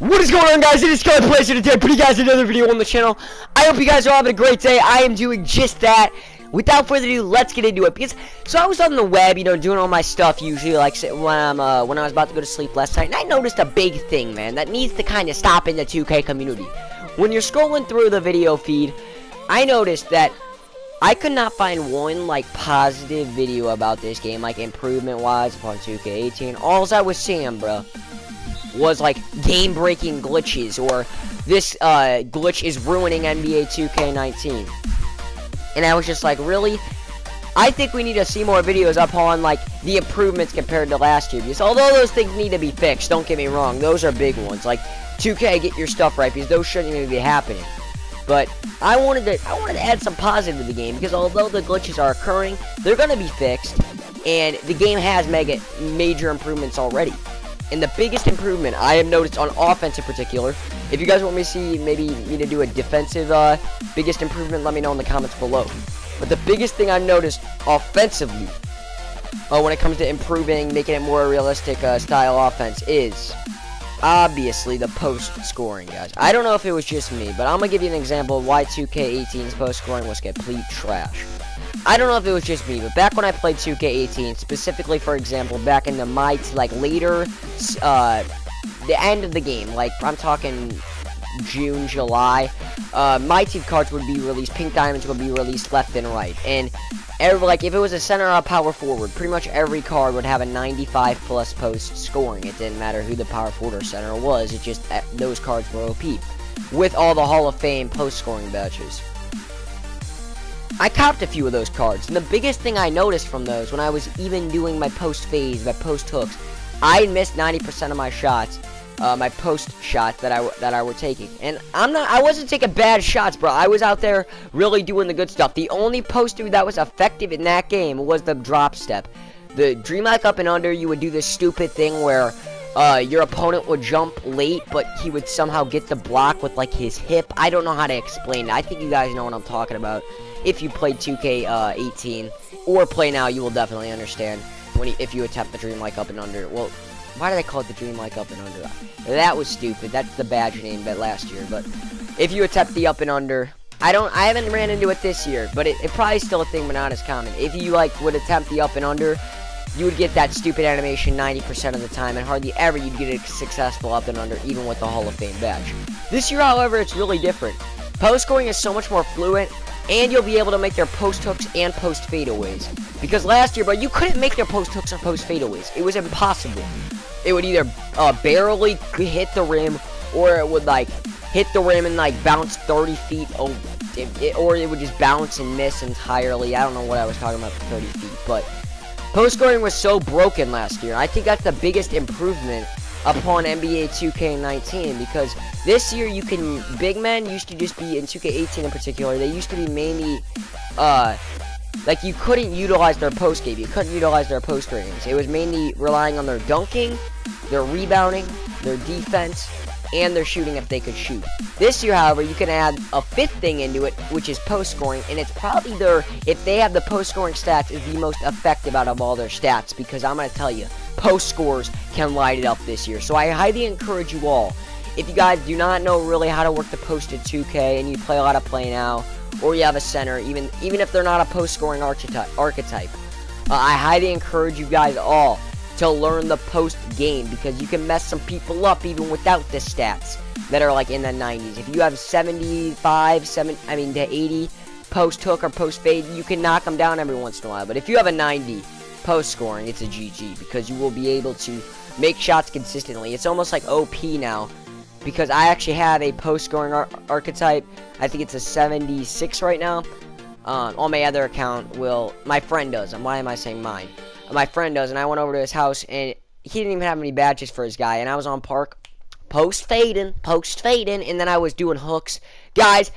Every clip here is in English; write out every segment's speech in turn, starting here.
What is going on guys? It is Sku11y Playz today, putting you guys another video on the channel. I hope you guys are having a great day. I am doing just that. Without further ado, let's get into it. Because so I was on the web, you know, doing all my stuff usually, like when I'm uh, when I was about to go to sleep last night, and I noticed a big thing, man, that needs to kind of stop in the 2K community. When you're scrolling through the video feed, I noticed that I could not find one like positive video about this game, like improvement wise upon 2K18. All I was seeing, bro, was like game breaking glitches or this uh, glitch is ruining NBA 2K19. And I was just like, really? I think we need to see more videos up on like the improvements compared to last year. Because although those things need to be fixed, don't get me wrong, those are big ones. Like 2K, get your stuff right because those shouldn't even be happening. But I wanted to I wanted to add some positive to the game because although the glitches are occurring, they're gonna be fixed, and the game has mega major improvements already. And the biggest improvement I have noticed on offense in particular, if you guys want me to see maybe me to do a defensive uh, biggest improvement, let me know in the comments below. But the biggest thing I've noticed offensively, uh, when it comes to improving, making it more realistic uh, style offense, is obviously the post scoring, guys. I don't know if it was just me, but I'm gonna give you an example of why 2K18's post scoring was complete trash. I don't know if it was just me, but back when I played 2K18, specifically, for example, back in the my like later, uh, the end of the game, like I'm talking June, July, uh, my team cards would be released, pink diamonds would be released left and right, and every, like if it was a center or a power forward, pretty much every card would have a 95 plus post scoring. It didn't matter who the power forward or center was, it just uh, those cards were OP with all the Hall of Fame post scoring badges. I copped a few of those cards, and the biggest thing I noticed from those when I was even doing my post phase, my post hooks, I missed 90% of my shots, uh, my post shots that I that I were taking. And I'm not, I wasn't taking bad shots, bro. I was out there really doing the good stuff. The only post that was effective in that game was the drop step. The Dream Shake up and under, you would do this stupid thing where uh, your opponent would jump late, but he would somehow get the block with like his hip. I don't know how to explain it. I think you guys know what I'm talking about if you played 2K18 uh, or play now, you will definitely understand when if you attempt the Dream Shake up and under. Well, why did I call it the Dream Shake up and under? That was stupid. That's the badge name that last year. But if you attempt the up and under, I don't. I haven't ran into it this year, but it, it probably still a thing, but not as common. If you like would attempt the up and under, you would get that stupid animation 90% of the time, and hardly ever you'd get a successful up and under, even with the Hall of Fame badge. This year, however, it's really different. Post scoring is so much more fluent, and you'll be able to make their post hooks and post fadeaways. Because last year, but you couldn't make their post hooks or post fadeaways. It was impossible. It would either uh, barely hit the rim, or it would like hit the rim and like bounce 30 feet, oh, it, or it would just bounce and miss entirely. I don't know what I was talking about for 30 feet, but post scoring was so broken last year. I think that's the biggest improvement upon NBA 2K19 because this year you can big men used to just be in 2K18 in particular. They used to be mainly uh like you couldn't utilize their post game. You couldn't utilize their post ratings. It was mainly relying on their dunking, their rebounding, their defense, and their shooting if they could shoot. This year, however, you can add a fifth thing into it, which is post scoring, and it's probably their if they have the post scoring stats is the most effective out of all their stats because I'm gonna tell you, post scores can light it up this year. So I highly encourage you all. If you guys do not know really how to work the posted 2K and you play a lot of play now, or you have a center, even even if they're not a post scoring archetype, archetype uh, I highly encourage you guys all to learn the post game because you can mess some people up even without the stats that are like in the 90s. If you have 75, 7, I mean to 80 post hook or post fade, you can knock them down every once in a while. But if you have a 90 post scoring, it's a GG because you will be able to make shots consistently. It's almost like OP now because I actually have a post scoring ar archetype. I think it's a 76 right now. Um, on my other account, will my friend does. And why am I saying mine? My friend does, and I went over to his house, and he didn't even have any badges for his guy, and I was on park, post fading, post fading, and then I was doing hooks. Guys,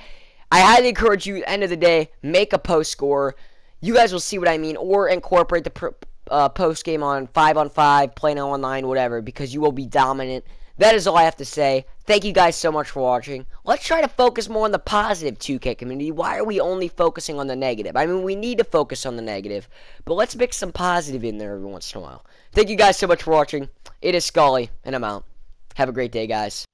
I highly encourage you, end of the day, make a post score. You guys will see what I mean, or incorporate the uh, post game on 5 on 5, play now online, whatever, because you will be dominant. That is all I have to say. Thank you guys so much for watching. Let's try to focus more on the positive 2K community. Why are we only focusing on the negative? I mean, we need to focus on the negative, but let's mix some positive in there every once in a while. Thank you guys so much for watching. It is Scully, and I'm out. Have a great day, guys.